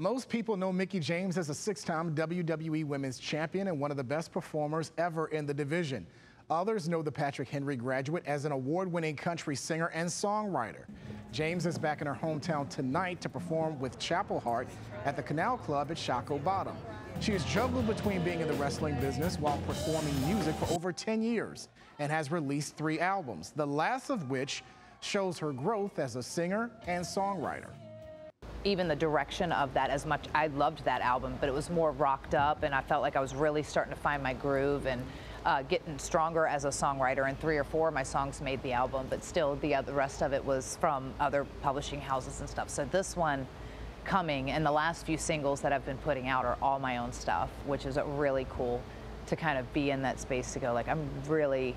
Most people know Mickie James as a six-time WWE Women's Champion and one of the best performers ever in the division. Others know the Patrick Henry graduate as an award-winning country singer and songwriter. James is back in her hometown tonight to perform with Chapel Hart at the Canal Club at Shockoe Bottom. She has juggled between being in the wrestling business while performing music for over 10 years and has released three albums, the last of which shows her growth as a singer and songwriter even the direction of that as much. I loved that album, but it was more rocked up, and I felt like I was really starting to find my groove and uh, getting stronger as a songwriter. And three or four of my songs made the album, but still the, the rest of it was from other publishing houses and stuff. So this one coming and the last few singles that I've been putting out are all my own stuff, which is really cool to kind of be in that space to go like I'm really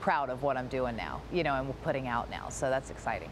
proud of what I'm doing now, you know, and putting out now. So that's exciting.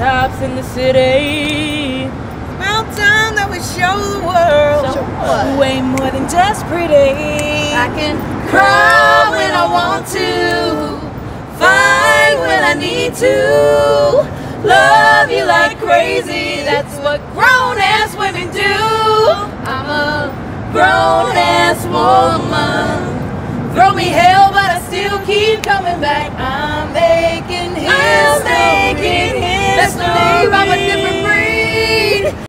Rooftops in the city. Mountain that we show the world. Show Way more than just pretty. I can cry when I want to, fight when I need to, love you like crazy. That's what grown ass women do. I'm a grown ass woman. Throw me hell,